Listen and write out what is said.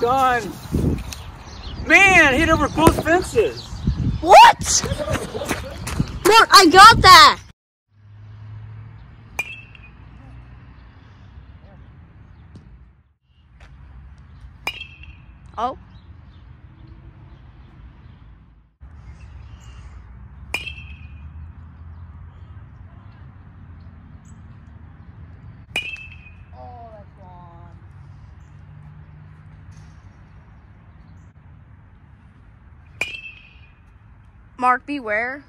gone. Man, hit over both fences. What? Mark, I got that. Oh, Mark, beware.